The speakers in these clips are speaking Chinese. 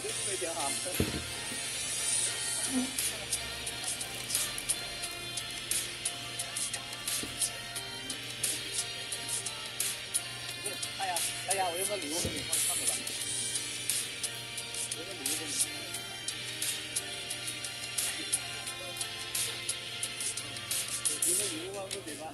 肯定是没点好。哎呀，哎呀，我有个礼物给你，放上面吧。有个礼物给你。有个礼物放这里吧。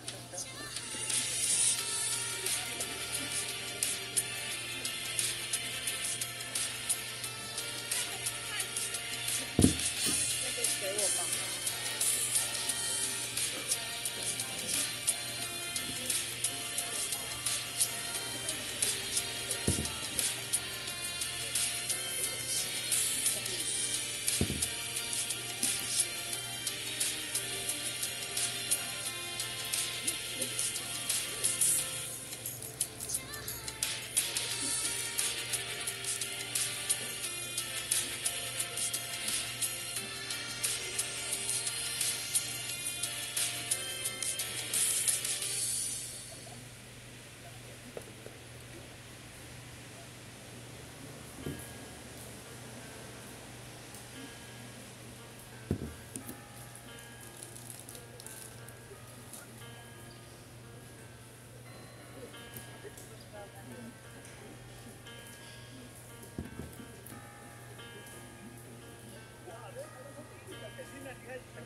Right.